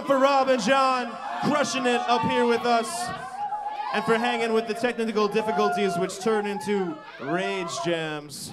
up for Rob and John, crushing it up here with us, and for hanging with the technical difficulties which turn into rage jams.